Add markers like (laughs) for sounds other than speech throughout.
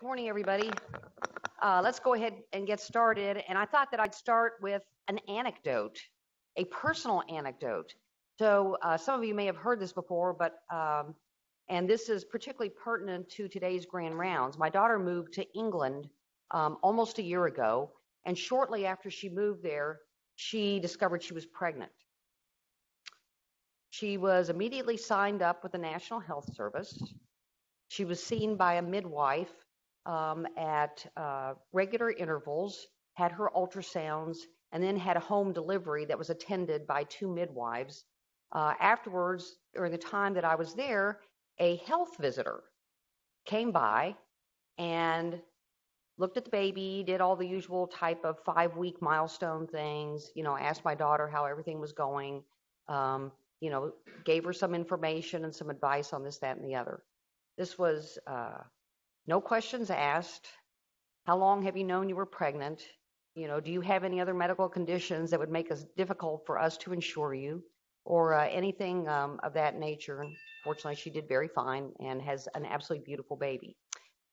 Good morning, everybody. Uh, let's go ahead and get started. And I thought that I'd start with an anecdote, a personal anecdote. So uh, some of you may have heard this before, but um, and this is particularly pertinent to today's grand rounds. My daughter moved to England um, almost a year ago, and shortly after she moved there, she discovered she was pregnant. She was immediately signed up with the National Health Service. She was seen by a midwife um, at uh, regular intervals, had her ultrasounds, and then had a home delivery that was attended by two midwives. Uh, afterwards, during the time that I was there, a health visitor came by and looked at the baby, did all the usual type of five week milestone things, you know, asked my daughter how everything was going, um, you know, gave her some information and some advice on this, that, and the other. This was uh, no questions asked. How long have you known you were pregnant? You know, do you have any other medical conditions that would make it difficult for us to insure you or uh, anything um, of that nature? Fortunately, she did very fine and has an absolutely beautiful baby.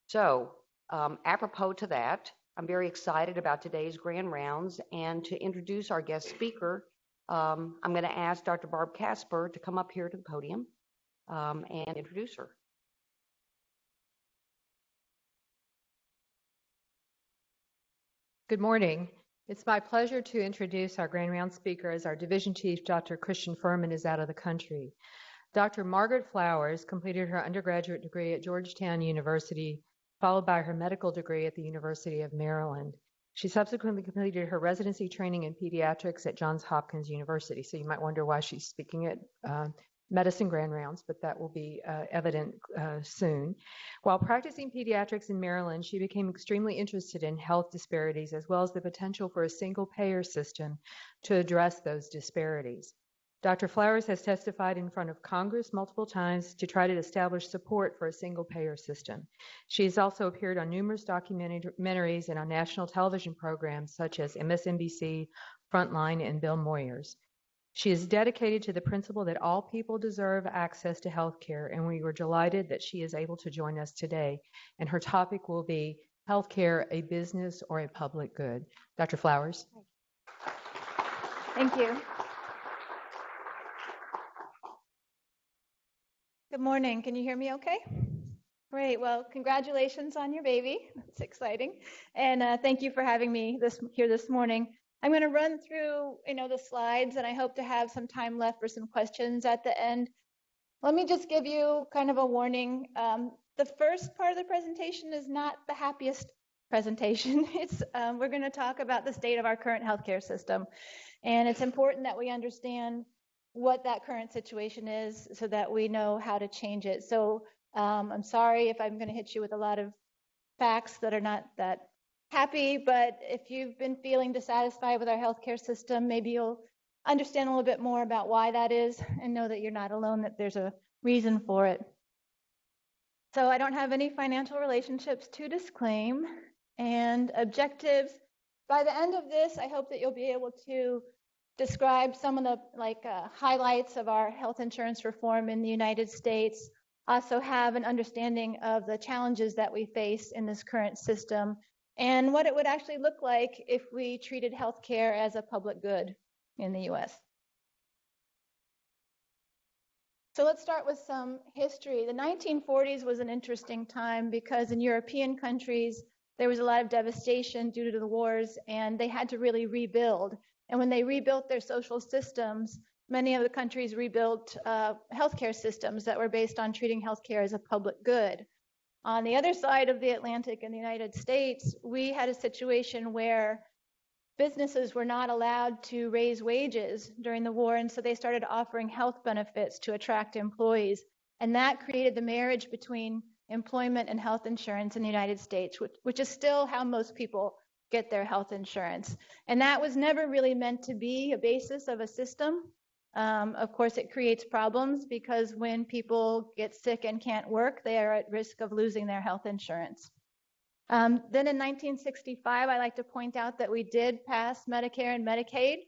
So, um, apropos to that, I'm very excited about today's grand rounds and to introduce our guest speaker. Um, I'm going to ask Dr. Barb Casper to come up here to the podium um, and introduce her. Good morning. It's my pleasure to introduce our Grand Round speaker as our Division Chief, Dr. Christian Furman, is out of the country. Dr. Margaret Flowers completed her undergraduate degree at Georgetown University, followed by her medical degree at the University of Maryland. She subsequently completed her residency training in pediatrics at Johns Hopkins University. So you might wonder why she's speaking at uh, medicine grand rounds, but that will be uh, evident uh, soon. While practicing pediatrics in Maryland, she became extremely interested in health disparities as well as the potential for a single payer system to address those disparities. Dr. Flowers has testified in front of Congress multiple times to try to establish support for a single payer system. She has also appeared on numerous documentaries and on national television programs such as MSNBC, Frontline, and Bill Moyers. She is dedicated to the principle that all people deserve access to health care, and we were delighted that she is able to join us today. And her topic will be Healthcare, a business or a public good. Dr. Flowers. Thank you. Good morning. Can you hear me okay? Great. Well, congratulations on your baby. That's exciting. And uh, thank you for having me this, here this morning. I'm going to run through, you know, the slides and I hope to have some time left for some questions at the end. Let me just give you kind of a warning. Um, the first part of the presentation is not the happiest presentation. (laughs) It's um, we're going to talk about the state of our current healthcare system, and it's important that we understand what that current situation is so that we know how to change it. So um, I'm sorry if I'm going to hit you with a lot of facts that are not that happy, but if you've been feeling dissatisfied with our healthcare system, maybe you'll understand a little bit more about why that is and know that you're not alone, that there's a reason for it. So I don't have any financial relationships to disclaim and objectives. By the end of this, I hope that you'll be able to describe some of the like uh, highlights of our health insurance reform in the United States, also have an understanding of the challenges that we face in this current system and what it would actually look like if we treated healthcare as a public good in the US. So let's start with some history. The 1940s was an interesting time because in European countries, there was a lot of devastation due to the wars, and they had to really rebuild. And when they rebuilt their social systems, many of the countries rebuilt uh, healthcare systems that were based on treating healthcare as a public good. On the other side of the Atlantic in the United States, we had a situation where businesses were not allowed to raise wages during the war, and so they started offering health benefits to attract employees. And that created the marriage between employment and health insurance in the United States, which, which is still how most people get their health insurance. And that was never really meant to be a basis of a system. Um, of course, it creates problems because when people get sick and can't work, they are at risk of losing their health insurance. Um, then in 1965, I like to point out that we did pass Medicare and Medicaid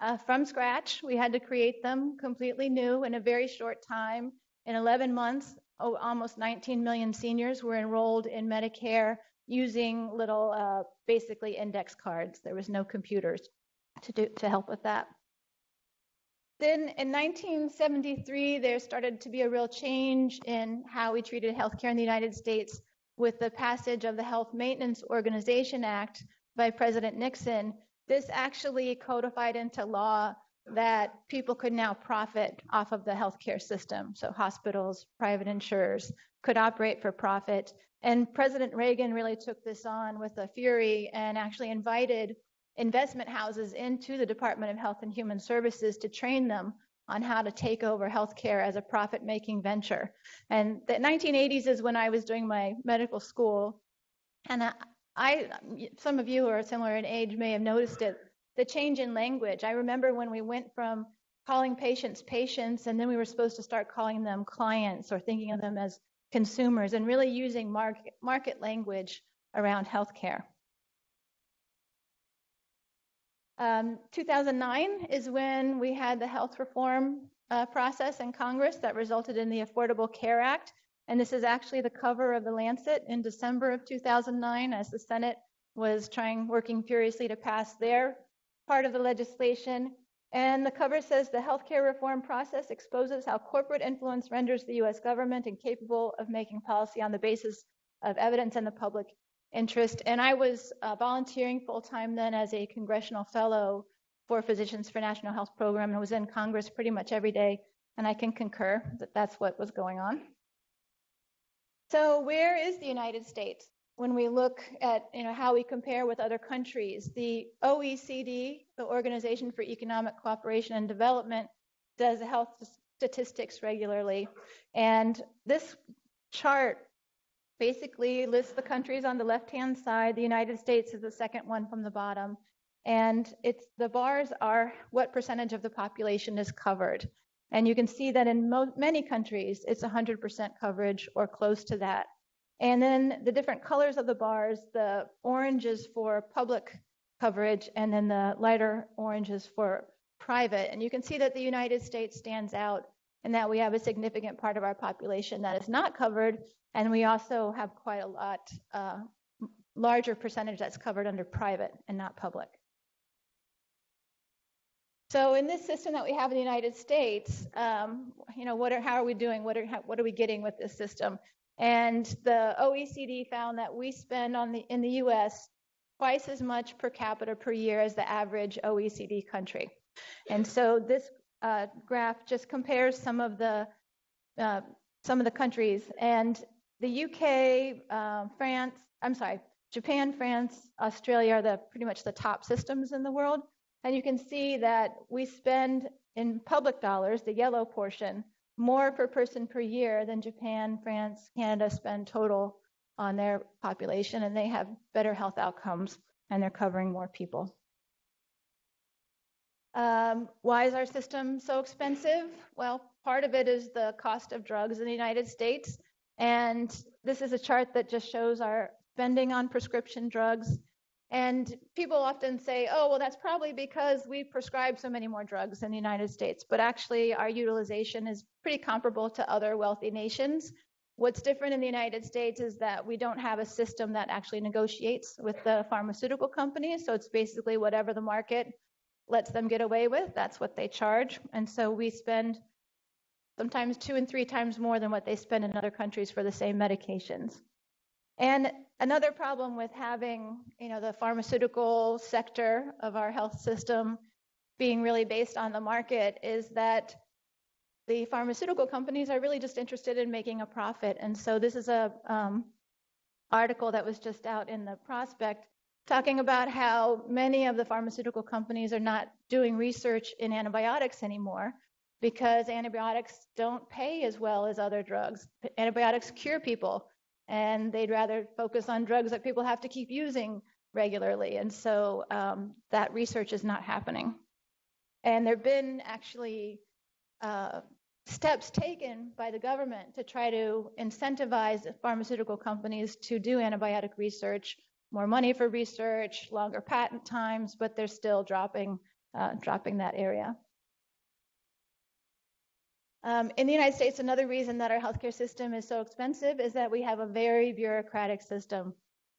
uh, from scratch. We had to create them completely new in a very short time. In 11 months, oh, almost 19 million seniors were enrolled in Medicare using little, uh, basically index cards. There was no computers to do to help with that. Then in 1973, there started to be a real change in how we treated healthcare in the United States with the passage of the Health Maintenance Organization Act by President Nixon. This actually codified into law that people could now profit off of the healthcare system. So hospitals, private insurers could operate for profit. And President Reagan really took this on with a fury and actually invited investment houses into the Department of Health and Human Services to train them on how to take over healthcare as a profit making venture. And the 1980s is when I was doing my medical school. And I, I, some of you who are similar in age may have noticed it the change in language. I remember when we went from calling patients patients and then we were supposed to start calling them clients or thinking of them as consumers and really using market, market language around healthcare. Um, 2009 is when we had the health reform uh, process in Congress that resulted in the Affordable Care Act. And this is actually the cover of the Lancet in December of 2009 as the Senate was trying, working furiously to pass their part of the legislation. And the cover says the healthcare reform process exposes how corporate influence renders the US government incapable of making policy on the basis of evidence and the public interest. And I was uh, volunteering full time then as a congressional fellow for Physicians for National Health Program and was in Congress pretty much every day. And I can concur that that's what was going on. So, where is the United States when we look at you know, how we compare with other countries? The OECD, the Organization for Economic Cooperation and Development, does health statistics regularly. And this chart basically lists the countries on the left-hand side. The United States is the second one from the bottom. And it's the bars are what percentage of the population is covered. And you can see that in many countries, it's 100% coverage or close to that. And then the different colors of the bars, the orange is for public coverage, and then the lighter orange is for private. And you can see that the United States stands out in that we have a significant part of our population that is not covered, and we also have quite a lot uh, larger percentage that's covered under private and not public. So in this system that we have in the United States, um, you know, what are, how are we doing? What are, how, what are we getting with this system? And the OECD found that we spend on the, in the U.S. twice as much per capita per year as the average OECD country. And so this uh, graph just compares some of the uh, some of the countries, and the UK, uh, France, I'm sorry, Japan, France, Australia are the pretty much the top systems in the world. And you can see that we spend in public dollars, the yellow portion, more per person per year than Japan, France, Canada spend total on their population, and they have better health outcomes and they're covering more people. Um, why is our system so expensive? Well, part of it is the cost of drugs in the United States. And this is a chart that just shows our spending on prescription drugs. And people often say, oh, well, that's probably because we prescribe so many more drugs in the United States. But actually, our utilization is pretty comparable to other wealthy nations. What's different in the United States is that we don't have a system that actually negotiates with the pharmaceutical companies. So it's basically whatever the market lets them get away with, that's what they charge. And so we spend sometimes two and three times more than what they spend in other countries for the same medications. And another problem with having, you know, the pharmaceutical sector of our health system being really based on the market is that the pharmaceutical companies are really just interested in making a profit. And so this is a um, article that was just out in the prospect talking about how many of the pharmaceutical companies are not doing research in antibiotics anymore because antibiotics don't pay as well as other drugs. Antibiotics cure people, and they'd rather focus on drugs that people have to keep using regularly. And so um, that research is not happening. And there have been actually uh, steps taken by the government to try to incentivize pharmaceutical companies to do antibiotic research more money for research, longer patent times, but they're still dropping uh, dropping that area. Um, in the United States, another reason that our healthcare system is so expensive is that we have a very bureaucratic system.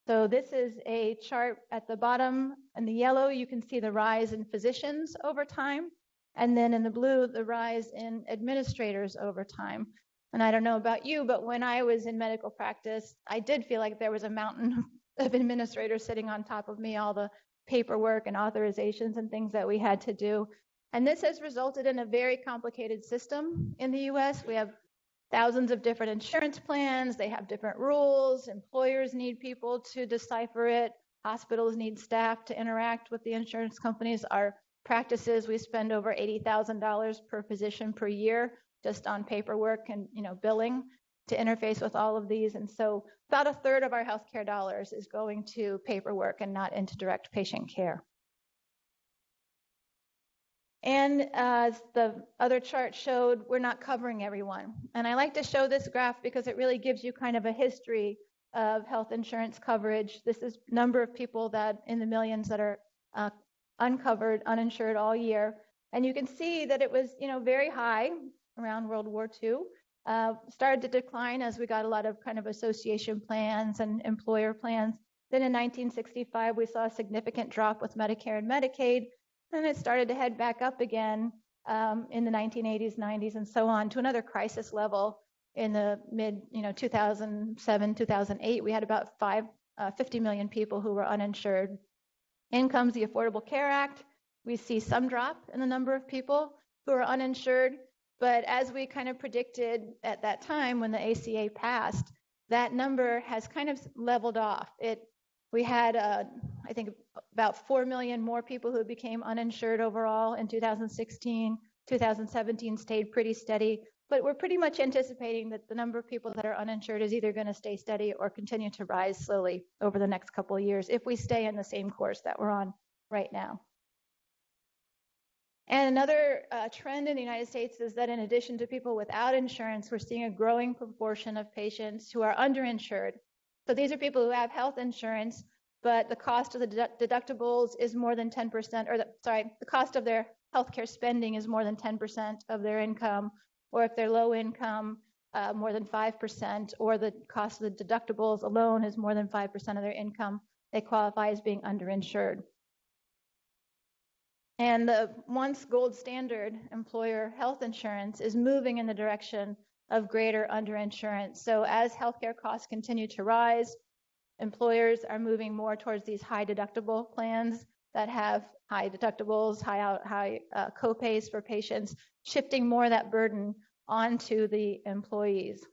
So this is a chart at the bottom. In the yellow, you can see the rise in physicians over time. And then in the blue, the rise in administrators over time. And I don't know about you, but when I was in medical practice, I did feel like there was a mountain of administrators sitting on top of me, all the paperwork and authorizations and things that we had to do. And this has resulted in a very complicated system in the US. We have thousands of different insurance plans, they have different rules, employers need people to decipher it, hospitals need staff to interact with the insurance companies. Our practices, we spend over $80,000 per physician per year just on paperwork and you know billing to interface with all of these. And so about a third of our healthcare dollars is going to paperwork and not into direct patient care. And as the other chart showed, we're not covering everyone. And I like to show this graph because it really gives you kind of a history of health insurance coverage. This is number of people that in the millions that are uh, uncovered, uninsured all year. And you can see that it was, you know, very high around World War II. Uh, started to decline as we got a lot of kind of association plans and employer plans. Then in 1965, we saw a significant drop with Medicare and Medicaid. And it started to head back up again um, in the 1980s, 90s, and so on to another crisis level in the mid, you know, 2007, 2008. We had about five, uh, 50 million people who were uninsured. In comes the Affordable Care Act. We see some drop in the number of people who are uninsured. But as we kind of predicted at that time when the ACA passed, that number has kind of leveled off. It we had, uh, I think, about 4 million more people who became uninsured overall in 2016. 2017 stayed pretty steady, but we're pretty much anticipating that the number of people that are uninsured is either going to stay steady or continue to rise slowly over the next couple of years if we stay in the same course that we're on right now. And another uh, trend in the United States is that in addition to people without insurance, we're seeing a growing proportion of patients who are underinsured so these are people who have health insurance, but the cost of the deductibles is more than 10%, or the, sorry, the cost of their healthcare spending is more than 10% of their income, or if they're low income, uh, more than 5%, or the cost of the deductibles alone is more than 5% of their income, they qualify as being underinsured. And the once gold standard employer health insurance is moving in the direction of greater underinsurance. So as healthcare costs continue to rise, employers are moving more towards these high deductible plans that have high deductibles, high, out, high uh, copays for patients, shifting more of that burden onto the employees.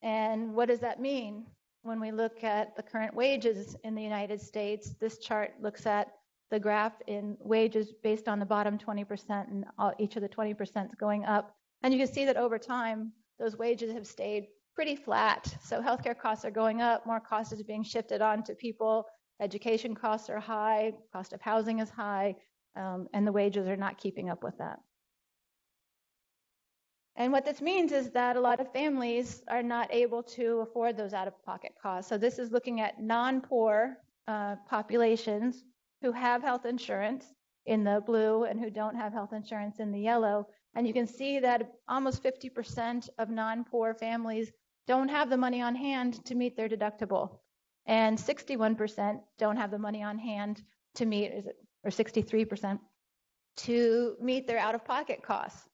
And what does that mean? When we look at the current wages in the United States, this chart looks at the graph in wages based on the bottom 20% and all, each of the 20% is going up. And you can see that over time, those wages have stayed pretty flat. So healthcare costs are going up, more cost is being shifted on to people. Education costs are high, cost of housing is high, um, and the wages are not keeping up with that. And what this means is that a lot of families are not able to afford those out of pocket costs. So this is looking at non poor uh, populations who have health insurance in the blue and who don't have health insurance in the yellow. And you can see that almost 50% of non-poor families don't have the money on hand to meet their deductible. And 61% don't have the money on hand to meet, it, or 63% to meet their out-of-pocket costs.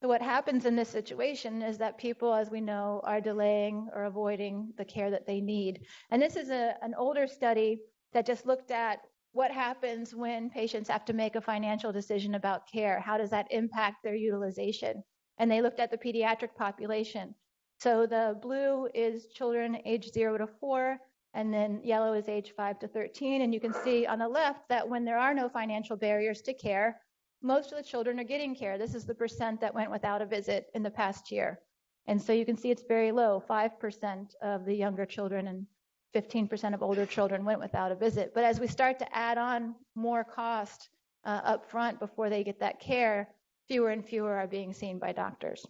So what happens in this situation is that people, as we know, are delaying or avoiding the care that they need. And this is a, an older study that just looked at what happens when patients have to make a financial decision about care? How does that impact their utilization? And they looked at the pediatric population. So the blue is children age 0 to 4, and then yellow is age 5 to 13. And you can see on the left that when there are no financial barriers to care, most of the children are getting care. This is the percent that went without a visit in the past year. And so you can see it's very low 5% of the younger children and 15% of older children went without a visit. But as we start to add on more cost uh, up front before they get that care, fewer and fewer are being seen by doctors.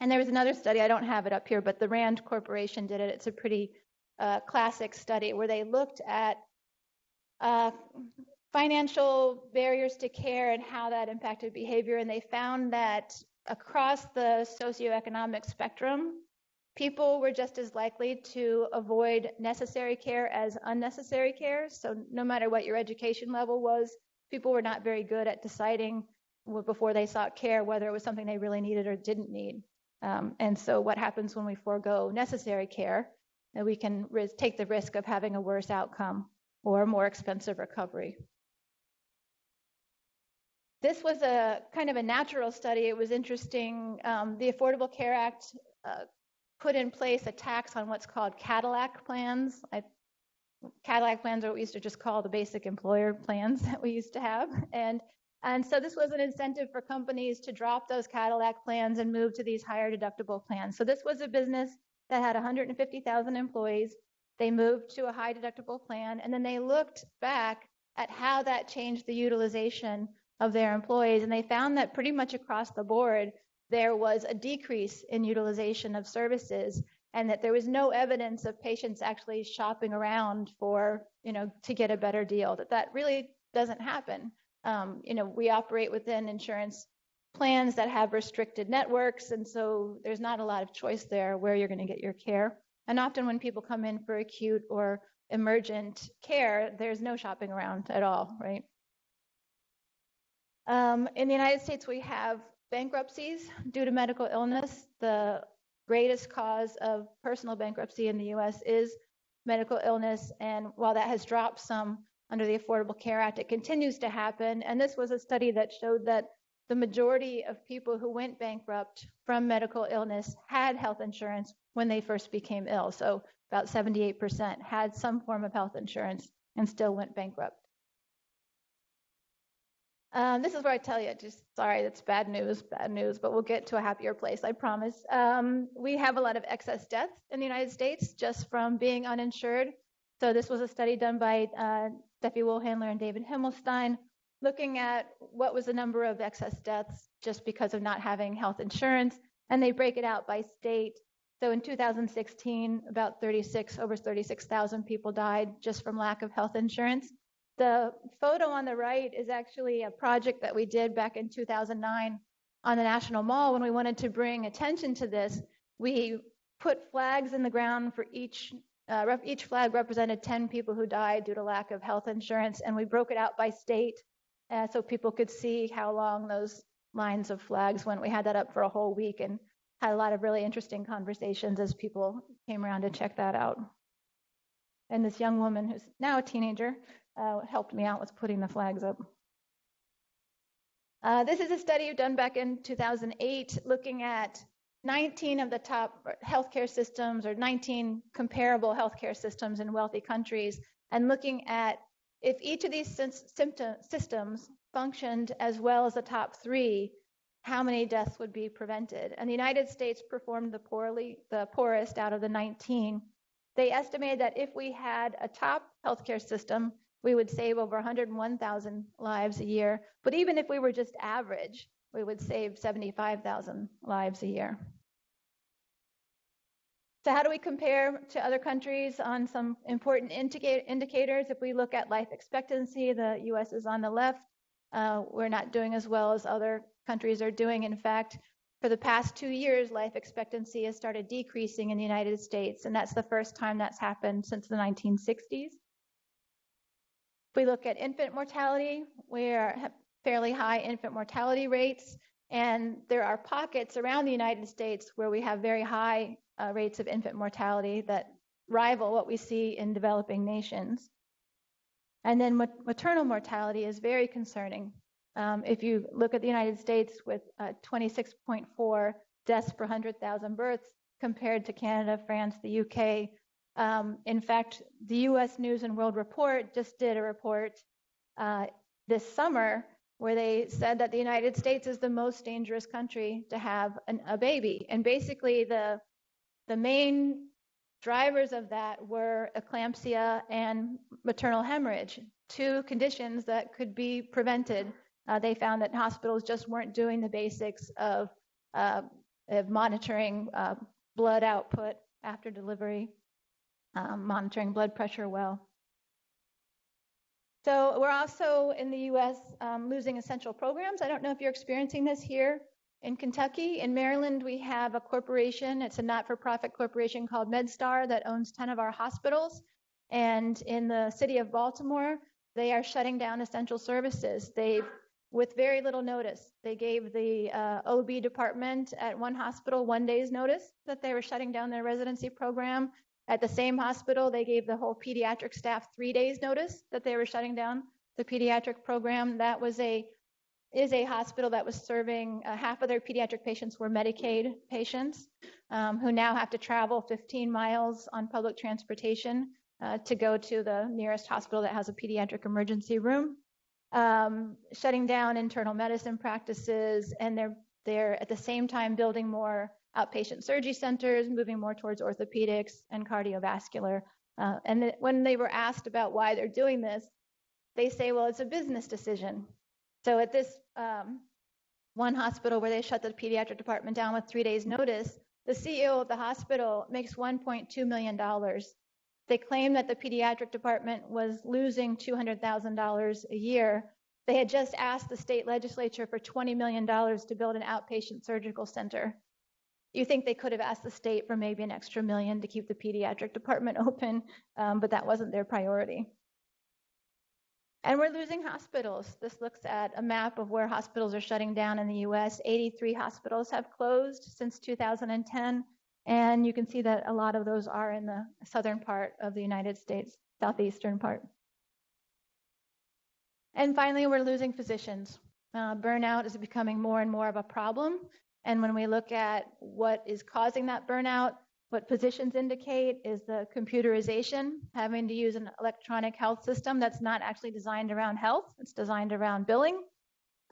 And there was another study, I don't have it up here, but the RAND Corporation did it. It's a pretty uh, classic study where they looked at uh, financial barriers to care and how that impacted behavior. And they found that across the socioeconomic spectrum, people were just as likely to avoid necessary care as unnecessary care. So, no matter what your education level was, people were not very good at deciding before they sought care whether it was something they really needed or didn't need. Um, and so, what happens when we forego necessary care? That we can take the risk of having a worse outcome or a more expensive recovery. This was a kind of a natural study. It was interesting. Um, the Affordable Care Act uh, put in place a tax on what's called Cadillac plans. I, Cadillac plans are what we used to just call the basic employer plans (laughs) that we used to have. And and so this was an incentive for companies to drop those Cadillac plans and move to these higher deductible plans. So this was a business that had 150,000 employees. They moved to a high deductible plan and then they looked back at how that changed the utilization of their employees and they found that pretty much across the board there was a decrease in utilization of services and that there was no evidence of patients actually shopping around for, you know, to get a better deal, that that really doesn't happen. Um, you know, we operate within insurance plans that have restricted networks, and so there's not a lot of choice there where you're going to get your care. And often when people come in for acute or emergent care, there's no shopping around at all, right? Um, in the United States, we have bankruptcies due to medical illness. The greatest cause of personal bankruptcy in the US is medical illness. And while that has dropped some under the Affordable Care Act, it continues to happen. And this was a study that showed that the majority of people who went bankrupt from medical illness had health insurance when they first became ill. So about 78% had some form of health insurance and still went bankrupt. Um, this is where I tell you, just sorry, that's bad news, bad news, but we'll get to a happier place, I promise. Um, we have a lot of excess deaths in the United States just from being uninsured. So this was a study done by uh, Steffie Woolhandler and David Himmelstein, looking at what was the number of excess deaths just because of not having health insurance, and they break it out by state. So in 2016, about 36, over 36,000 people died just from lack of health insurance. The photo on the right is actually a project that we did back in 2009 on the National Mall when we wanted to bring attention to this. We put flags in the ground for each uh, each flag represented 10 people who died due to lack of health insurance, and we broke it out by state uh, so people could see how long those lines of flags went. We had that up for a whole week and had a lot of really interesting conversations as people came around to check that out. And this young woman, who's now a teenager, uh, helped me out with putting the flags up. Uh, this is a study done back in 2008 looking at 19 of the top healthcare systems or 19 comparable healthcare systems in wealthy countries and looking at if each of these systems functioned as well as the top three, how many deaths would be prevented. And the United States performed the poorly, the poorest out of the 19. They estimated that if we had a top healthcare system we would save over 101,000 lives a year. But even if we were just average, we would save 75,000 lives a year. So, how do we compare to other countries on some important indicators? If we look at life expectancy, the US is on the left. Uh, we're not doing as well as other countries are doing. In fact, for the past two years, life expectancy has started decreasing in the United States, and that's the first time that's happened since the 1960s. If we look at infant mortality, we are fairly high infant mortality rates, and there are pockets around the United States where we have very high uh, rates of infant mortality that rival what we see in developing nations. And then maternal mortality is very concerning. Um, if you look at the United States with uh, 26.4 deaths per 100,000 births compared to Canada, France, the UK, um, in fact, the U.S. News and World Report just did a report uh, this summer where they said that the United States is the most dangerous country to have an, a baby. And basically, the the main drivers of that were eclampsia and maternal hemorrhage, two conditions that could be prevented. Uh, they found that hospitals just weren't doing the basics of, uh, of monitoring uh, blood output after delivery um, monitoring blood pressure well. So we're also in the U.S. Um, losing essential programs. I don't know if you're experiencing this here in Kentucky. In Maryland, we have a corporation. It's a not-for-profit corporation called MedStar that owns 10 of our hospitals. And in the city of Baltimore, they are shutting down essential services. They've with very little notice. They gave the uh, OB department at one hospital one day's notice that they were shutting down their residency program. At the same hospital, they gave the whole pediatric staff three days notice that they were shutting down the pediatric program. That was a is a hospital that was serving uh, half of their pediatric patients were Medicaid patients um, who now have to travel 15 miles on public transportation uh, to go to the nearest hospital that has a pediatric emergency room um, shutting down internal medicine practices, and they're they're at the same time building more outpatient surgery centers, moving more towards orthopedics and cardiovascular. Uh, and th- when they were asked about why they're doing this, they say, well, it's a business decision. So at this um, one hospital where they shut the pediatric department down with three days' notice, the CEO of the hospital makes $1.2 million they claim that the pediatric department was losing $200,000 a year. They had just asked the state legislature for $20 million to build an outpatient surgical center. You think they could have asked the state for maybe an extra million to keep the pediatric department (laughs) open, um, but that wasn't their priority. And we're losing hospitals. This looks at a map of where hospitals are shutting down in the US. 83 hospitals have closed since 2010. And you can see that a lot of those are in the southern part of the United States, southeastern part. And finally, we're losing physicians. Uh, burnout is becoming more and more of a problem. And when we look at what is causing that burnout, what positions indicate is the computerization, having to use an electronic health system that's not actually designed around health, it's designed around billing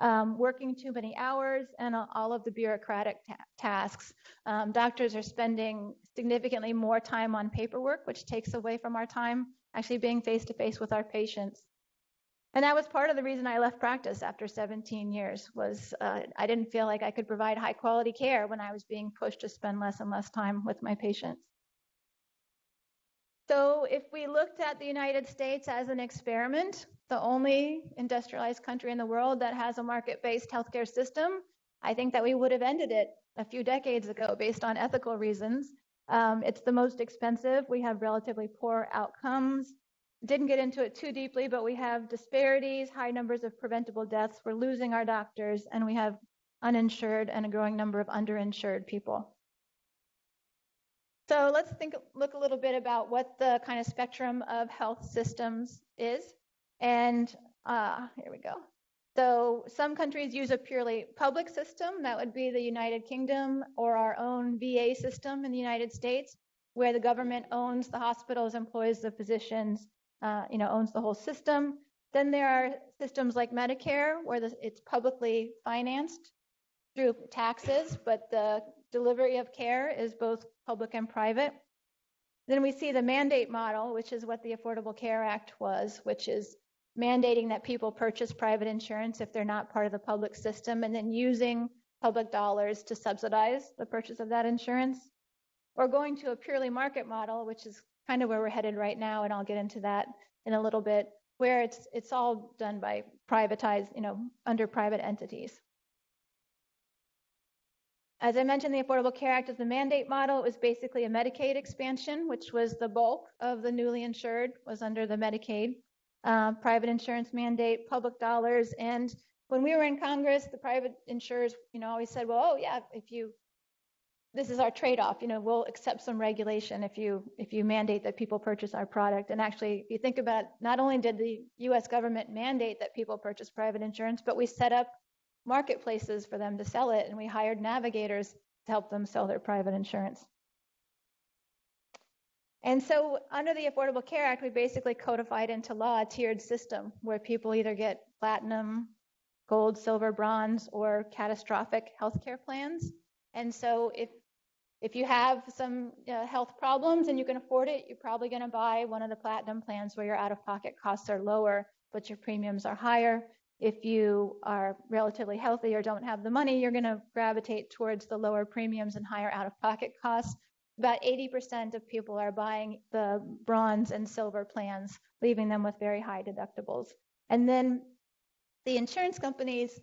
um, working too many hours, and all of the bureaucratic ta- tasks. Um, doctors are spending significantly more time on paperwork, which takes away from our time actually being face to face with our patients. And that was part of the reason I left practice after 17 years was uh, I didn't feel like I could provide high quality care when I was being pushed to spend less and less time with my patients. So if we looked at the United States as an experiment, the only industrialized country in the world that has a market-based healthcare system, I think that we would have ended it a few decades ago based on ethical reasons. Um, it's the most expensive. We have relatively poor outcomes. Didn't get into it too deeply, but we have disparities, high numbers of preventable deaths. We're losing our doctors, and we have uninsured and a growing number of underinsured people. So let's think, look a little bit about what the kind of spectrum of health systems is. And uh, here we go. So some countries use a purely public system. That would be the United Kingdom or our own VA system in the United States, where the government owns the hospitals, employs the physicians, uh, you know, owns the whole system. Then there are systems like Medicare, where the, it's publicly financed through taxes, but the delivery of care is both public and private. Then we see the mandate model, which is what the Affordable Care Act was, which is mandating that people purchase private insurance if they're not part of the public system, and then using public dollars to subsidize the purchase of that insurance. Or going to a purely market model, which is kind of where we're headed right now, and I'll get into that in a little bit, where it's it's all done by privatized, you know, under private entities. As I mentioned, the Affordable Care Act is the mandate model. It was basically a Medicaid expansion, which was the bulk of the newly insured was under the Medicaid uh, private insurance mandate, public dollars. And when we were in Congress, the private insurers, you know, always said, well, oh yeah, if you this is our trade-off. You know, we'll accept some regulation if you if you mandate that people purchase our product. And actually, if you think about, not only did the U.S. government mandate that people purchase private insurance, but we set up marketplaces for them to sell it, and we hired navigators to help them sell their private insurance. And so, under the Affordable Care Act, we basically codified into law a tiered system where people either get platinum, gold, silver, bronze, or catastrophic health care plans. And so, if if you have some uh, health problems and you can afford it, you're probably going to buy one of the platinum plans where your out of pocket costs are lower, but your premiums are higher. If you are relatively healthy or don't have the money, you're going to gravitate towards the lower premiums and higher out of pocket costs. about 80% of people are buying the bronze and silver plans, leaving them with very high deductibles. And then the insurance companies,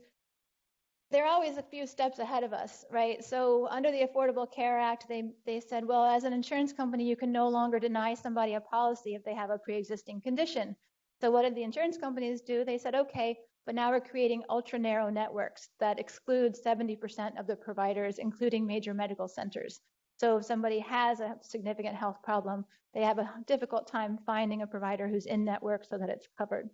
they're always a few steps ahead of us, right? So under the Affordable Care Act, they, they said, well, as an insurance company, you can no longer deny somebody a policy if they have a pre-existing condition. So what did the insurance companies do? They said, okay, but now we're creating ultra narrow networks that exclude 70% of the providers, including major medical centers. So if somebody has a significant health problem, they have a difficult time finding a provider who's in network so that it's covered.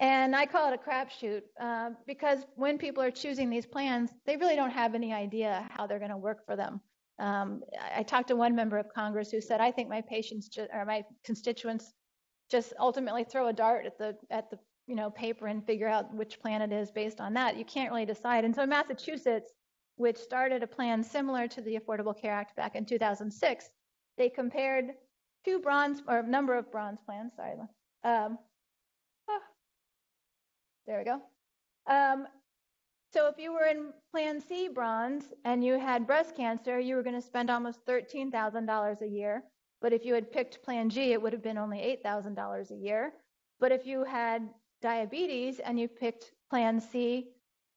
And I call it a crapshoot uh, because when people are choosing these plans, they really don't have any idea how they're going to work for them. Um, I, I talked to one member of Congress who said, "I think my patients ju- or my constituents just ultimately throw a dart at the at the you know paper and figure out which plan it is based on that. You can't really decide." And so Massachusetts, which started a plan similar to the Affordable Care Act back in 2006, they compared two bronze or a number of bronze plans. Sorry. Um, there we go. Um, so if you were in Plan C bronze and you had breast cancer, you were going to spend almost $13,000 a year. But if you had picked Plan G, it would have been only $8,000 a year. But if you had diabetes and you picked Plan C,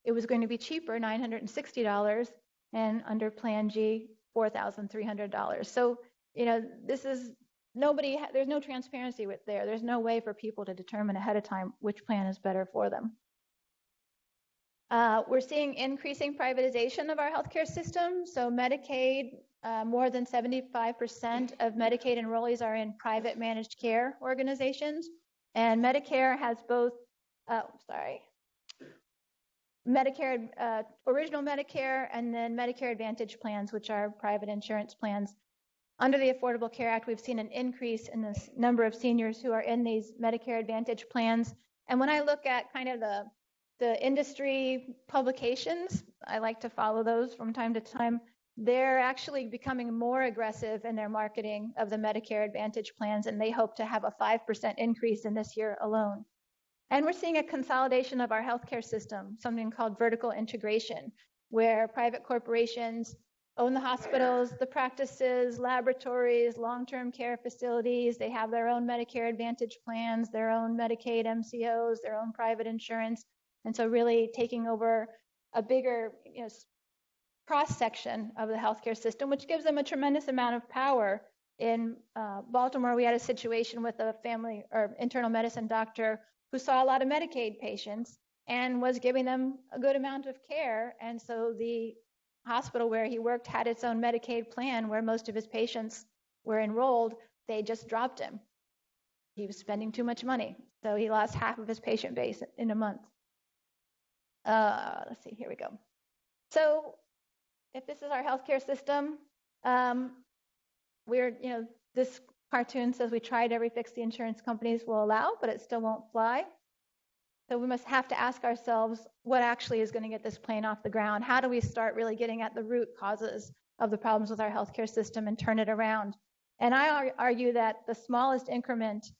it was going to be cheaper, $960, and under Plan G, $4,300. So, you know, this is nobody, there's no transparency with there. There's no way for people to determine ahead of time which plan is better for them. Uh, we're seeing increasing privatization of our healthcare system. So Medicaid, uh, more than 75% of Medicaid enrollees are in private managed care organizations. And Medicare has both, uh, sorry, Medicare, uh, original Medicare, and then Medicare Advantage plans, which are private insurance plans. Under the Affordable Care Act, we've seen an increase in the number of seniors who are in these Medicare Advantage plans. And when I look at kind of the the industry publications, I like to follow those from time to time. They're actually becoming more aggressive in their marketing of the Medicare Advantage plans, and they hope to have a 5% increase in this year alone. And we're seeing a consolidation of our healthcare system, something called vertical integration, where private corporations own the hospitals, the practices, laboratories, long-term care facilities. They have their own Medicare Advantage plans, their own Medicaid MCOs, their own private insurance. And so really taking over a bigger you know, cross section of the healthcare system, which gives them a tremendous amount of power. In uh, Baltimore, we had a situation with a family or internal medicine doctor who saw a lot of Medicaid patients and was giving them a good amount of care. And so the hospital where he worked had its own Medicaid plan where most of his patients were enrolled. They just dropped him. He was spending too much money. So he lost half of his patient base in a month. Uh, let's see, here we go. So if this is our healthcare system, um, we're, you know, this cartoon says we tried every fix the insurance companies will allow, but it still won't fly. So we must have to ask ourselves what actually is going to get this plane off the ground. How do we start really getting at the root causes of the problems with our healthcare system and turn it around? And I argue that the smallest increment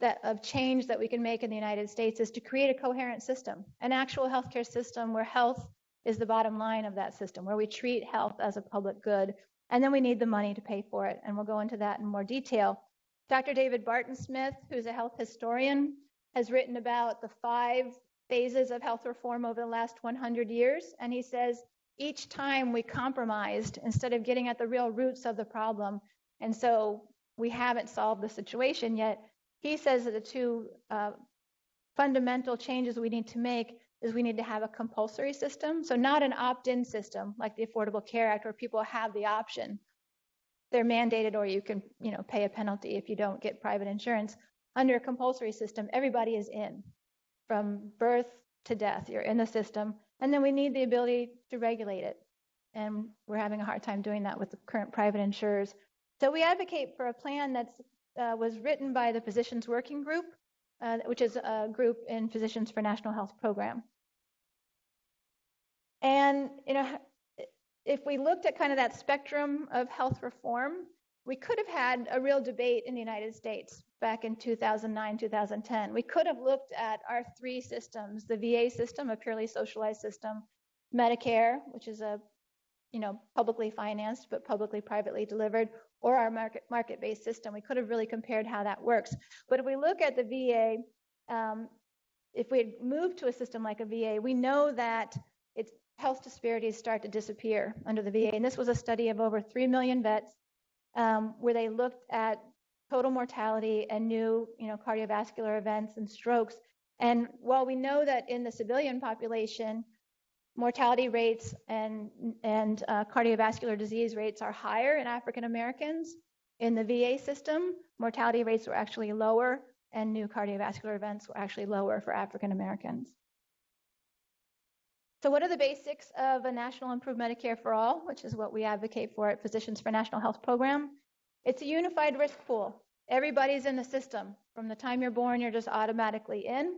that of change that we can make in the United States is to create a coherent system, an actual healthcare system where health is the bottom line of that system, where we treat health as a public good. And then we need the money to pay for it. And we'll go into that in more detail. Dr. David Barton Smith, who's a health historian, has written about the five phases of health reform over the last 100 years. And he says each time we compromised instead of getting at the real roots of the problem. And so we haven't solved the situation yet. He says that the two uh, fundamental changes we need to make is we need to have a compulsory system. So not an opt-in system like the Affordable Care Act where people have the option. They're mandated or you can, you know, pay a penalty if you don't get private insurance. Under a compulsory system, everybody is in from birth to death. You're in the system. And then we need the ability to regulate it. And we're having a hard time doing that with the current private insurers. So we advocate for a plan that uh, was written by the Physicians Working Group, uh, which is a group in Physicians for National Health Program. And you know, if we looked at kind of that spectrum of health reform, we could have had a real debate in the United States back in 2009, 2010. We could have looked at our three systems the VA system, a purely socialized system, Medicare, which is a you know, publicly financed, but publicly privately delivered, or our market market-based system. We could have really compared how that works. But if we look at the VA, um, if we had moved to a system like a VA, we know that its health disparities start to disappear under the VA. And this was a study of over 3 million vets um, where they looked at total mortality and new, you know, cardiovascular events and strokes. And while we know that in the civilian population, mortality rates and, and uh, cardiovascular disease rates are higher in African Americans. In the VA system, mortality rates were actually lower and new cardiovascular events were actually lower for African Americans. So what are the basics of a National Improved Medicare for All, which is what we advocate for at Physicians for National Health program? It's a unified risk pool. Everybody's in the system. From the time you're born, you're just automatically in.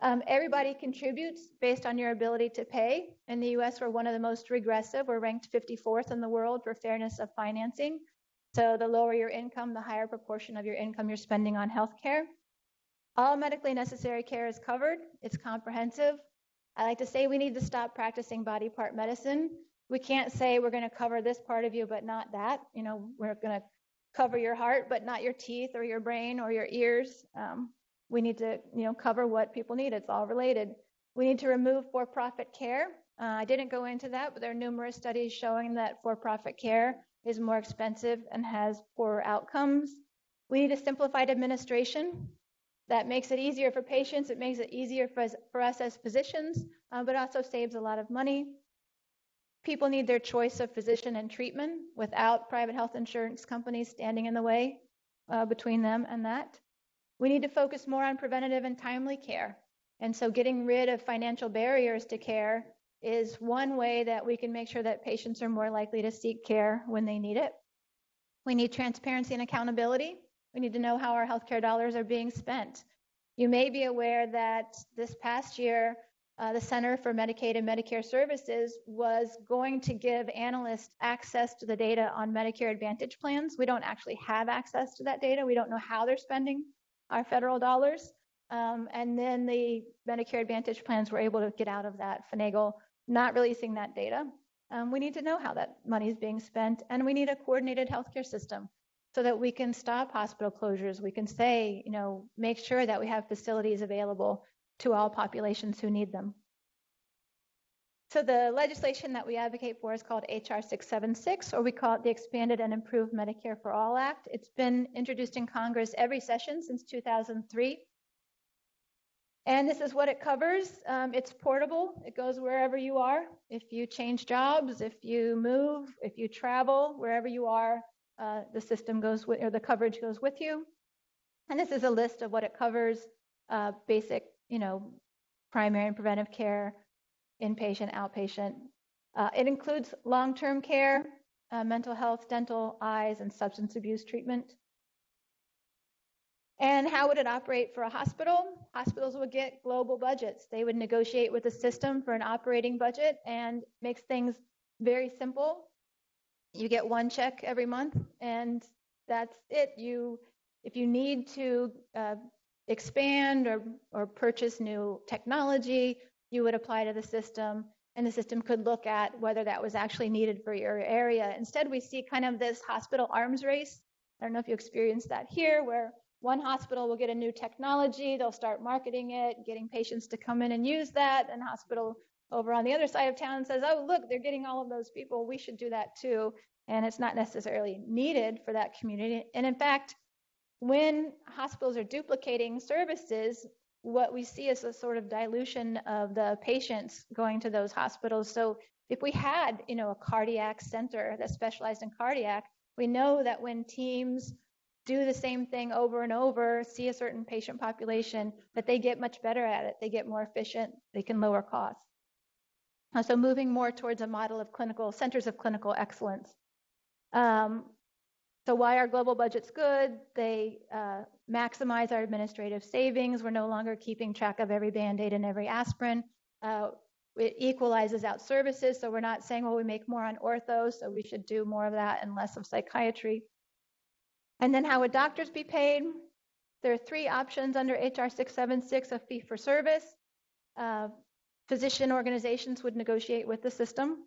Um, everybody contributes based on your ability to pay. In the US, we're one of the most regressive. We're ranked 54th in the world for fairness of financing. So the lower your income, the higher proportion of your income you're spending on healthcare. All medically necessary care is covered. It's comprehensive. I like to say we need to stop practicing body part medicine. We can't say we're going to cover this part of you, but not that. You know, we're going to cover your heart, but not your teeth or your brain or your ears. Um, we need to, you know, cover what people need. It's all related. We need to remove for-profit care. Uh, I didn't go into that, but there are numerous studies showing that for-profit care is more expensive and has poorer outcomes. We need a simplified administration that makes it easier for patients. It makes it easier for us, for us as physicians, uh, but also saves a lot of money. People need their choice of physician and treatment without private health insurance companies standing in the way uh, between them and that. We need to focus more on preventative and timely care. And so getting rid of financial barriers to care is one way that we can make sure that patients are more likely to seek care when they need it. We need transparency and accountability. We need to know how our healthcare dollars are being spent. You may be aware that this past year, uh, the Center for Medicaid and Medicare Services was going to give analysts access to the data on Medicare Advantage plans. We don't actually have access to that data. We don't know how they're spending our federal dollars. Um, and then the Medicare Advantage plans were able to get out of that finagle, not releasing that data. Um, we need to know how that money is being spent, and we need a coordinated healthcare system so that we can stop hospital closures. We can say, you know, make sure that we have facilities available to all populations who need them. So the legislation that we advocate for is called HR 676, or we call it the Expanded and Improved Medicare for All Act. It's been introduced in Congress every session since 2003. And this is what it covers. Um, it's portable. It goes wherever you are. If you change jobs, if you move, if you travel, wherever you are, uh, the system goes with, or the coverage goes with you. And this is a list of what it covers: uh, basic, you know, primary and preventive care, inpatient, outpatient. Uh, it includes long-term care, uh, mental health, dental, eyes, and substance abuse treatment. And how would it operate for a hospital? Hospitals would get global budgets. They would negotiate with the system for an operating budget and makes things very simple. You get one check every month, and that's it. You, if you need to uh, expand or, or purchase new technology you would apply to the system and the system could look at whether that was actually needed for your area. Instead, we see kind of this hospital arms race. I don't know if you experienced that here, where one hospital will get a new technology, they'll start marketing it, getting patients to come in and use that, and hospital over on the other side of town says, oh, look, they're getting all of those people, we should do that too. And it's not necessarily needed for that community. And in fact, when hospitals are duplicating services, what we see is a sort of dilution of the patients going to those hospitals. So if we had, you know, a cardiac center that specialized in cardiac, we know that when teams do the same thing over and over, see a certain patient population, that they get much better at it. They get more efficient. They can lower costs. Uh, so moving more towards a model of clinical centers of clinical excellence. Um, so why are global budget's good? They uh, maximize our administrative savings. We're no longer keeping track of every Band-Aid and every aspirin. Uh, it equalizes out services, so we're not saying, well, we make more on ortho, so we should do more of that and less of psychiatry. And then how would doctors be paid? There are three options under HR 676 of fee for service. Uh, physician organizations would negotiate with the system.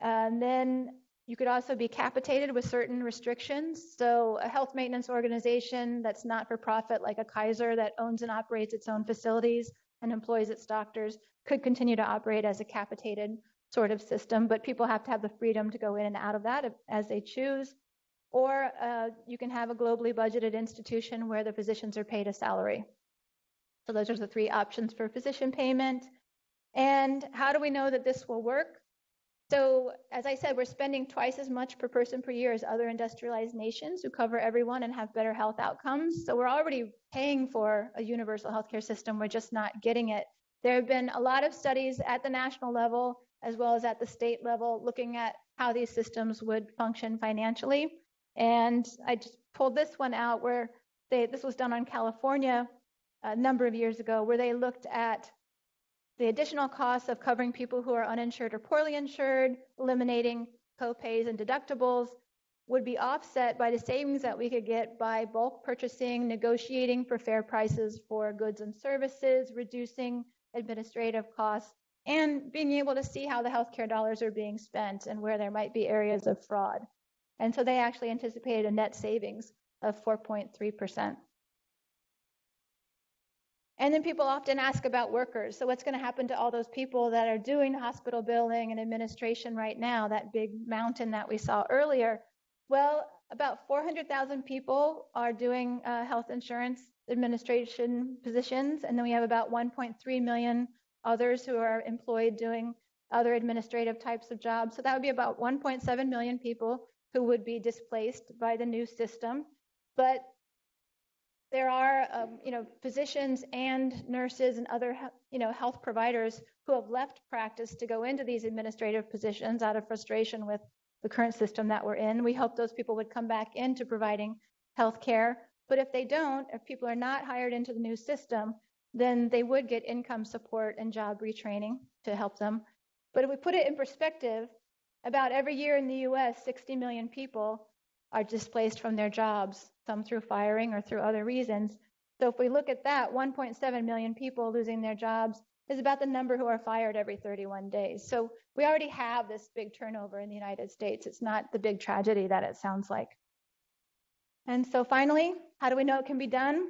And then you could also be capitated with certain restrictions. So a health maintenance organization that's not for profit, like a Kaiser that owns and operates its own facilities and employs its doctors, could continue to operate as a capitated sort of system, but people have to have the freedom to go in and out of that as they choose. Or uh, you can have a globally budgeted institution where the physicians are paid a salary. So those are the three options for physician payment. And how do we know that this will work? So as I said, we're spending twice as much per person per year as other industrialized nations who cover everyone and have better health outcomes. So we're already paying for a universal healthcare system. We're just not getting it. There have been a lot of studies at the national level as well as at the state level looking at how these systems would function financially. And I just pulled this one out where they, this was done on California a number of years ago, where they looked at the additional costs of covering people who are uninsured or poorly insured, eliminating copays and deductibles, would be offset by the savings that we could get by bulk purchasing, negotiating for fair prices for goods and services, reducing administrative costs, and being able to see how the healthcare dollars are being spent and where there might be areas of fraud. And so they actually anticipated a net savings of 4.3%. And then people often ask about workers. So, what's going to happen to all those people that are doing hospital billing and administration right now, that big mountain that we saw earlier? Well, about 400,000 people are doing uh, health insurance administration positions, and then we have about 1.3 million others who are employed doing other administrative types of jobs. So, that would be about 1.7 million people who would be displaced by the new system. But there are, um, you know, physicians and nurses and other, you know, health providers who have left practice to go into these administrative positions out of frustration with the current system that we're in. We hope those people would come back into providing health care. But if they don't, if people are not hired into the new system, then they would get income support and job retraining to help them. But if we put it in perspective, about every year in the US, 60 million people are displaced from their jobs, some through firing or through other reasons. So if we look at that, 1.7 million people losing their jobs is about the number who are fired every 31 days. So we already have this big turnover in the United States. It's not the big tragedy that it sounds like. And so finally, how do we know it can be done?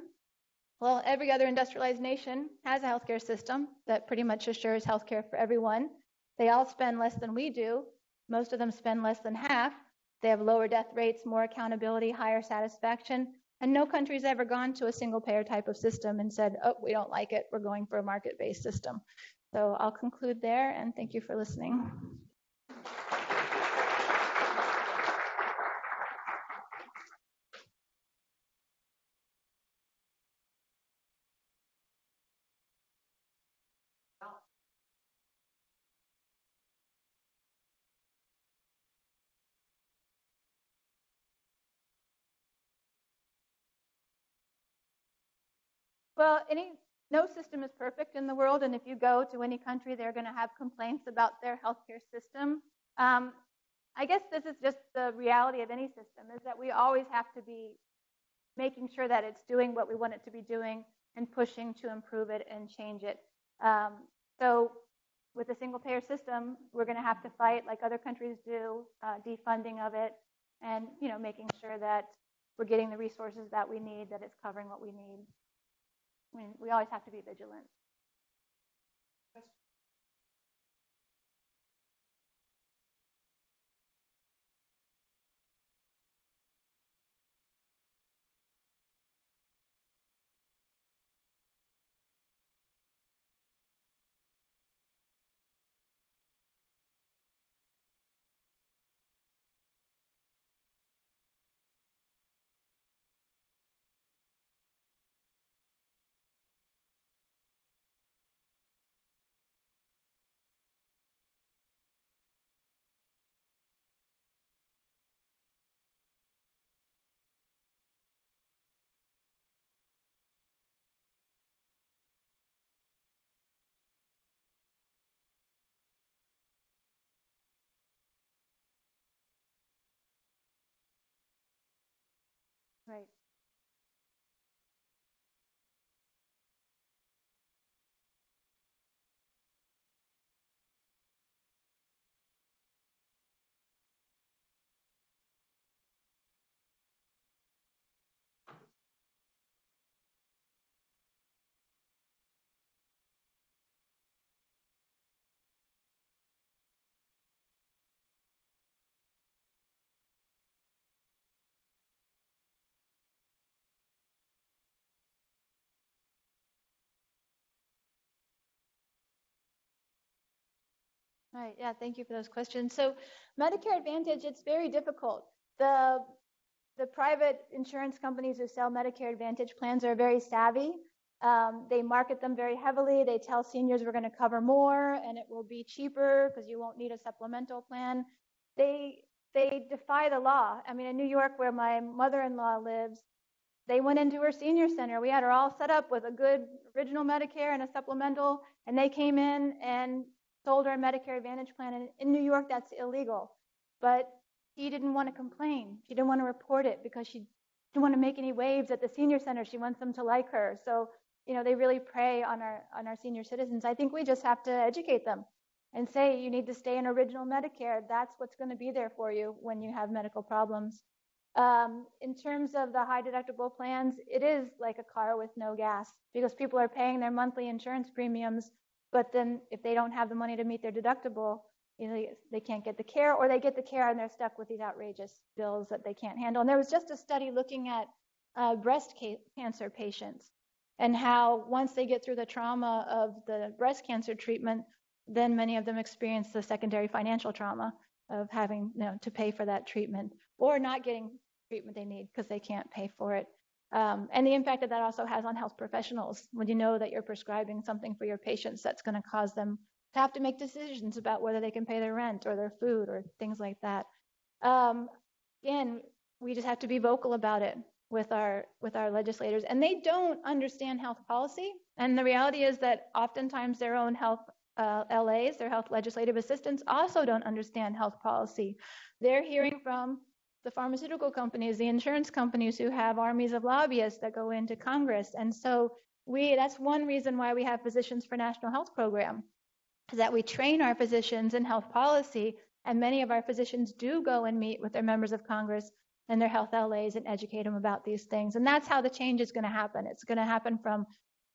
Well, every other industrialized nation has a healthcare system that pretty much assures healthcare for everyone. They all spend less than we do. Most of them spend less than half. They have lower death rates, more accountability, higher satisfaction. And no country's ever gone to a single payer type of system and said, oh, we don't like it. We're going for a market based system. So I'll conclude there and thank you for listening. Well, any no system is perfect in the world, and if you go to any country, they're going to have complaints about their healthcare system. Um, I guess this is just the reality of any system: is that we always have to be making sure that it's doing what we want it to be doing and pushing to improve it and change it. Um, so, with a single-payer system, we're going to have to fight, like other countries do, uh, defunding of it, and you know, making sure that we're getting the resources that we need, that it's covering what we need. I mean, we always have to be vigilant. Right. Right. Yeah. Thank you for those questions. So, Medicare Advantage, it's very difficult. The the private insurance companies who sell Medicare Advantage plans are very savvy. Um, they market them very heavily. They tell seniors we're going to cover more and it will be cheaper because you won't need a supplemental plan. They they defy the law. I mean, in New York, where my mother-in-law lives, they went into her senior center. We had her all set up with a good original Medicare and a supplemental, and they came in and sold her a Medicare Advantage plan. And in New York, that's illegal. But she didn't want to complain. She didn't want to report it because she didn't want to make any waves at the senior center. She wants them to like her. So, you know, they really prey on our on our senior citizens. I think we just have to educate them and say you need to stay in original Medicare. That's what's going to be there for you when you have medical problems. Um, in terms of the high deductible plans, it is like a car with no gas because people are paying their monthly insurance premiums, but then if they don't have the money to meet their deductible, you know, they can't get the care or they get the care and they're stuck with these outrageous bills that they can't handle. And there was just a study looking at uh, breast ca- cancer patients and how once they get through the trauma of the breast cancer treatment, then many of them experience the secondary financial trauma of having you know, to pay for that treatment or not getting treatment they need because they can't pay for it. Um, and the impact that that also has on health professionals when you know that you're prescribing something for your patients that's going to cause them to have to make decisions about whether they can pay their rent or their food or things like that. Um, again, we just have to be vocal about it with our with our legislators, and they don't understand health policy. And the reality is that oftentimes their own health uh, LAs, their health legislative assistants, also don't understand health policy. They're hearing from the pharmaceutical companies, the insurance companies who have armies of lobbyists that go into Congress. And so we that's one reason why we have Physicians for National Health program, is that we train our physicians in health policy, and many of our physicians do go and meet with their members of Congress and their health LAs and educate them about these things. And that's how the change is going to happen. It's going to happen from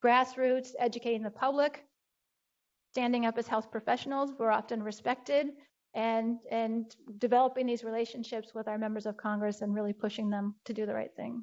grassroots, educating the public, standing up as health professionals. We're often respected and and developing these relationships with our members of Congress and really pushing them to do the right thing.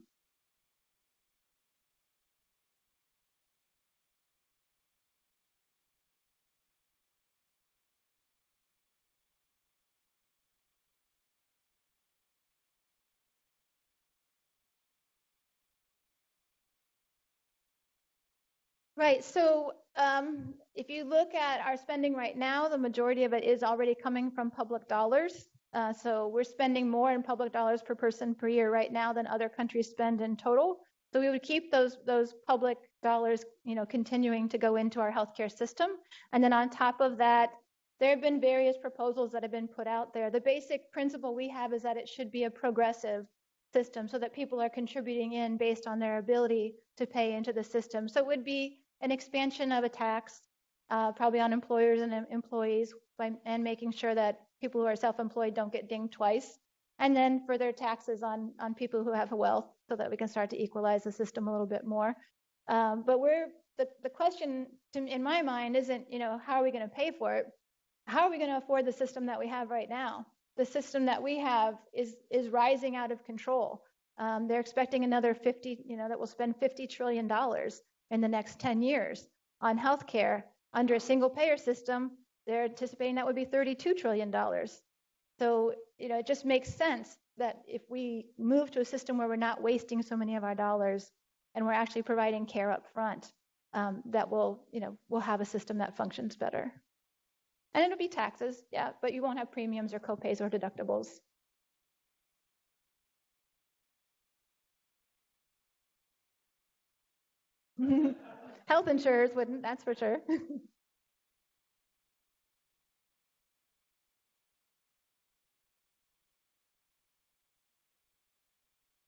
Right. So um, if you look at our spending right now, the majority of it is already coming from public dollars. Uh, so we're spending more in public dollars per person per year right now than other countries spend in total. So we would keep those those public dollars, you know, continuing to go into our healthcare system. And then on top of that, there have been various proposals that have been put out there. The basic principle we have is that it should be a progressive system so that people are contributing in based on their ability to pay into the system. So it would be an expansion of a tax, uh, probably on employers and employees, by, and making sure that people who are self-employed don't get dinged twice. And then further taxes on, on people who have wealth so that we can start to equalize the system a little bit more. Um, but we're, the, the question to, in my mind isn't, you know, how are we going to pay for it? How are we going to afford the system that we have right now? The system that we have is, is rising out of control. Um, they're expecting another 50, you know, that will spend $50 trillion in the next 10 years on healthcare under a single payer system, they're anticipating that would be $32 trillion. So, you know, it just makes sense that if we move to a system where we're not wasting so many of our dollars and we're actually providing care up front, um, that will, you know, we'll have a system that functions better. And it'll be taxes, yeah, but you won't have premiums or copays or deductibles. (laughs) Health insurers wouldn't, that's for sure. (laughs)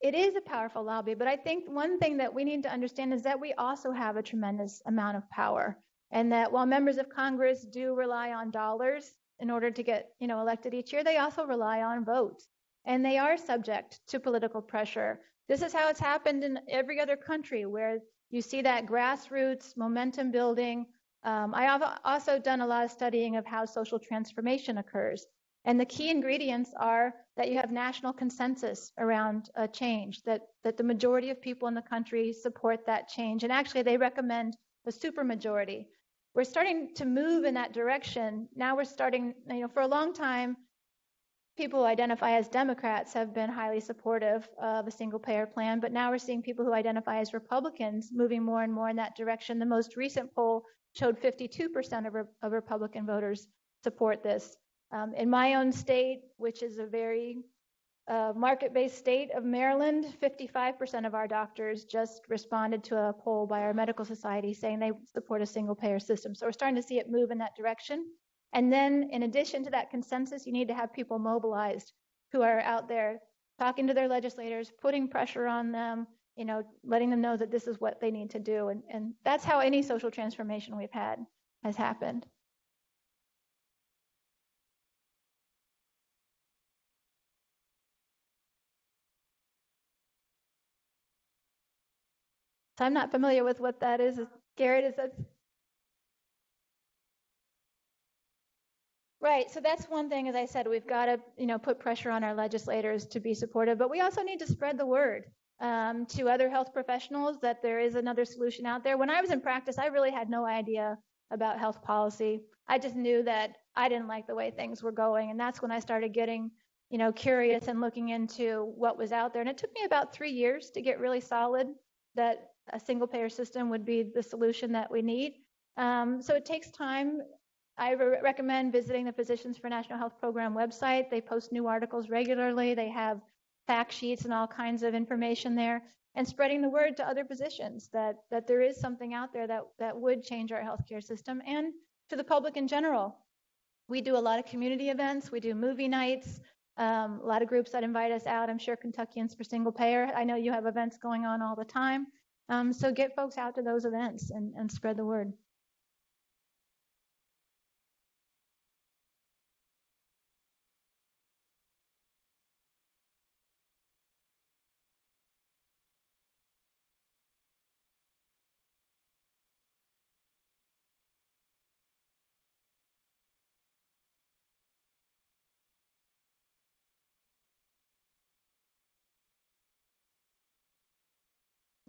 it is a powerful lobby, but I think one thing that we need to understand is that we also have a tremendous amount of power. And that while members of Congress do rely on dollars in order to get, you know, elected each year, they also rely on votes. And they are subject to political pressure. This is how it's happened in every other country where you see that grassroots momentum building. Um, I have also done a lot of studying of how social transformation occurs. And the key ingredients are that you have national consensus around a change, that, that the majority of people in the country support that change. And actually, they recommend a supermajority. we're starting to move in that direction. Now we're starting, you know, for a long time, people who identify as Democrats have been highly supportive of a single payer plan, but now we're seeing people who identify as Republicans moving more and more in that direction. The most recent poll showed 52% of, of Republican voters support this. Um, in my own state, which is a very uh, market-based state of Maryland, 55% of our doctors just responded to a poll by our medical society saying they support a single payer system. So we're starting to see it move in that direction. And then in addition to that consensus, you need to have people mobilized who are out there talking to their legislators, putting pressure on them, you know, letting them know that this is what they need to do. And, and that's how any social transformation we've had has happened. So I'm not familiar with what that is. Garrett, is that? Right. So that's one thing, as I said, we've got to, you know, put pressure on our legislators to be supportive, but we also need to spread the word um, to other health professionals that there is another solution out there. When I was in practice, I really had no idea about health policy. I just knew that I didn't like the way things were going, and that's when I started getting, you know, curious and looking into what was out there. And it took me about three years to get really solid that a single payer system would be the solution that we need. Um, so it takes time. I re- recommend visiting the Physicians for National Health Program website. They post new articles regularly. They have fact sheets and all kinds of information there, and spreading the word to other physicians that that there is something out there that that would change our healthcare system and to the public in general. We do a lot of community events. We do movie nights. Um, a lot of groups that invite us out. I'm sure Kentuckians for Single Payer. I know you have events going on all the time. Um, so get folks out to those events and, and spread the word.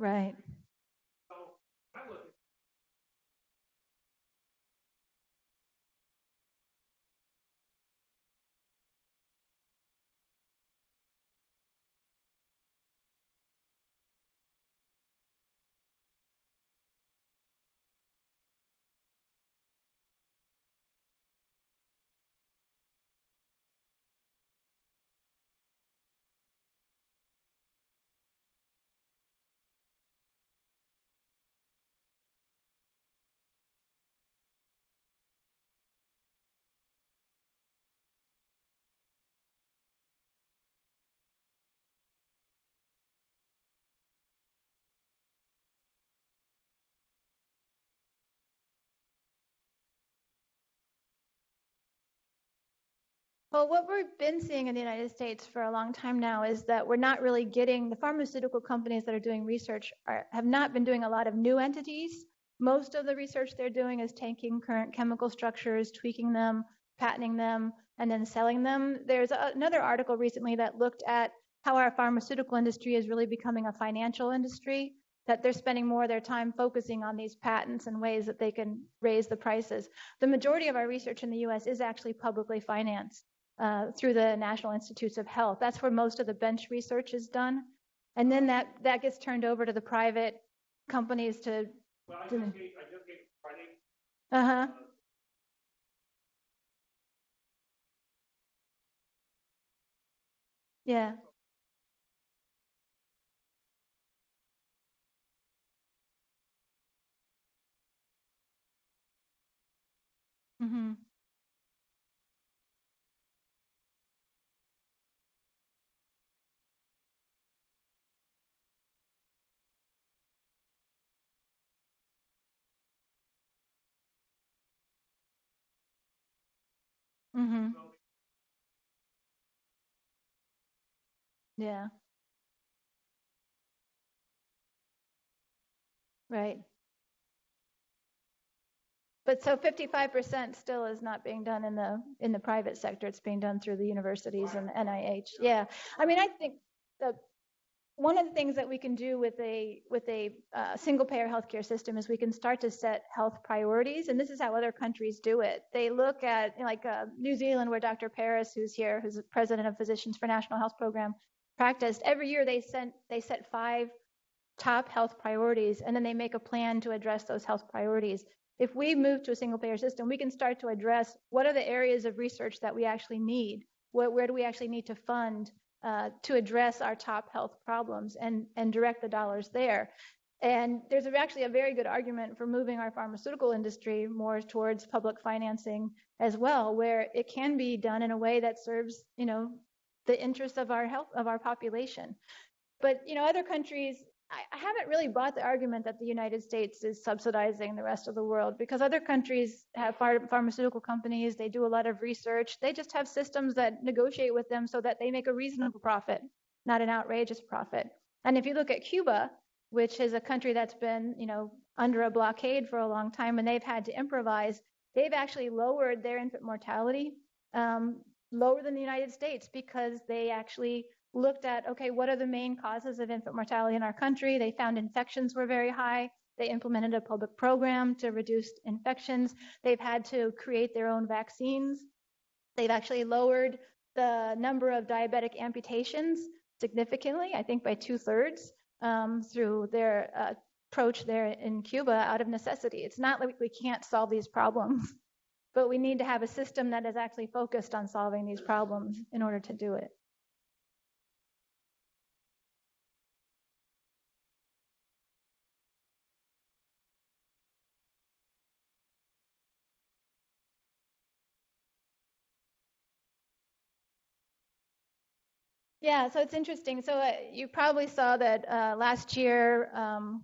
Right. Well, what we've been seeing in the United States for a long time now is that we're not really getting the pharmaceutical companies that are doing research are, have not been doing a lot of new entities. Most of the research they're doing is taking current chemical structures, tweaking them, patenting them, and then selling them. There's a, another article recently that looked at how our pharmaceutical industry is really becoming a financial industry, that they're spending more of their time focusing on these patents and ways that they can raise the prices. The majority of our research in the US is actually publicly financed uh, through the National Institutes of Health. That's where most of the bench research is done. And then that, that gets turned over to the private companies to. Well, I just gave, I just gave Friday. Uh huh. Yeah. Mhm. Mhm. Yeah. Right. But so 55% still is not being done in the in the private sector. It's being done through the universities and the NIH. Yeah. I mean, I think the one of the things that we can do with a with a uh, single payer healthcare system is we can start to set health priorities, and this is how other countries do it. They look at like uh, New Zealand, where Dr. Paris, who's here, who's president of Physicians for National Health Program, practiced. Every year they sent they set five top health priorities, and then they make a plan to address those health priorities. If we move to a single payer system, we can start to address what are the areas of research that we actually need. What, where do we actually need to fund uh, to address our top health problems and, and direct the dollars there. And there's actually a very good argument for moving our pharmaceutical industry more towards public financing as well, where it can be done in a way that serves, you know, the interests of our health of our population. But you know, other countries I, haven't really bought the argument that the United States is subsidizing the rest of the world because other countries have phar- pharmaceutical companies, they do a lot of research, they just have systems that negotiate with them so that they make a reasonable profit, not an outrageous profit. And if you look at Cuba, which is a country that's been, you know, under a blockade for a long time and they've had to improvise, they've actually lowered their infant mortality um, lower than the United States because they actually looked at, okay, what are the main causes of infant mortality in our country? They found infections were very high. They implemented a public program to reduce infections. They've had to create their own vaccines. They've actually lowered the number of diabetic amputations significantly, I think by two thirds, um, through their uh, approach there in Cuba out of necessity. It's not like we can't solve these problems, (laughs) but we need to have a system that is actually focused on solving these problems in order to do it. Yeah, so it's interesting. So uh, you probably saw that uh, last year, um,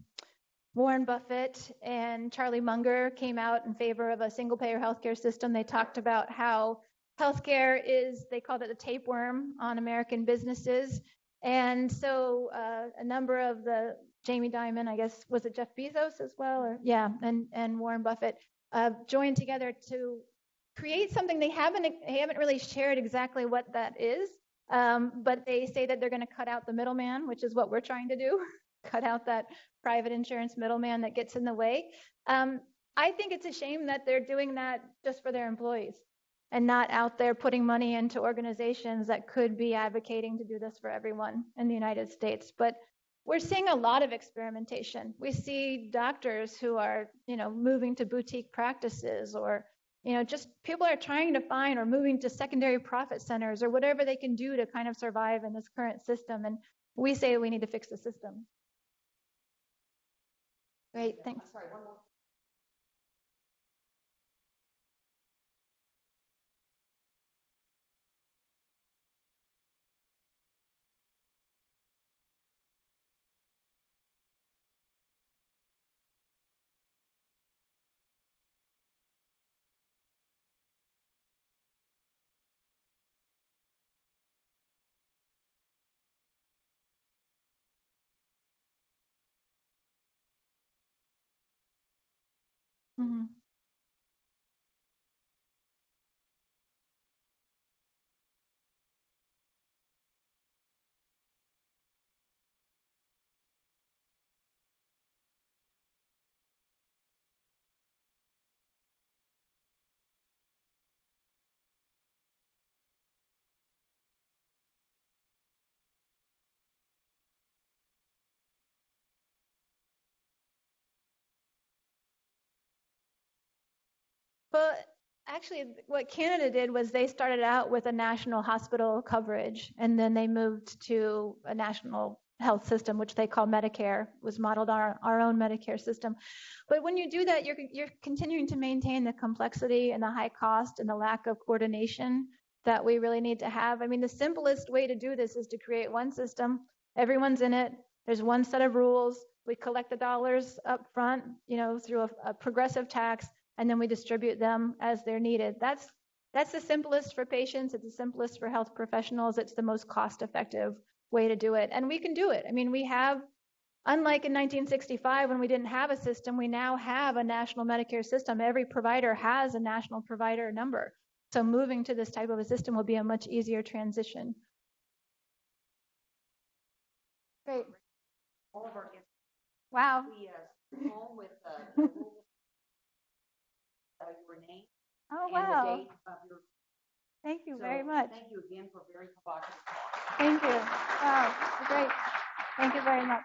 Warren Buffett and Charlie Munger came out in favor of a single payer healthcare system. They talked about how healthcare is, they called it a tapeworm on American businesses. And so uh, a number of the Jamie Dimon, I guess, was it Jeff Bezos as well? Or yeah, and, and Warren Buffett uh, joined together to create something they haven't they haven't really shared exactly what that is um, but they say that they're going to cut out the middleman, which is what we're trying to do, (laughs) cut out that private insurance middleman that gets in the way. Um, I think it's a shame that they're doing that just for their employees and not out there putting money into organizations that could be advocating to do this for everyone in the United States. But we're seeing a lot of experimentation. We see doctors who are, you know, moving to boutique practices or you know, just people are trying to find or moving to secondary profit centers or whatever they can do to kind of survive in this current system. And we say we need to fix the system. Great, thanks. Sorry, Mm-hmm. But actually, what Canada did was they started out with a national hospital coverage, and then they moved to a national health system, which they call Medicare, was modeled on our, our own Medicare system. But when you do that, you're, you're continuing to maintain the complexity and the high cost and the lack of coordination that we really need to have. I mean, the simplest way to do this is to create one system. Everyone's in it. There's one set of rules. We collect the dollars up front, you know, through a, a progressive tax and then we distribute them as they're needed. That's that's the simplest for patients. It's the simplest for health professionals. It's the most cost effective way to do it. And we can do it. I mean, we have, unlike in 1965 when we didn't have a system, we now have a national Medicare system. Every provider has a national provider number. So moving to this type of a system will be a much easier transition. Great. all of our, Wow. Uh, uh, home with, the rules, your name Oh, wow. the date of your. Thank you so very much. Thank you again for very provocative. Talk. Thank you. Wow, great. Thank you very much.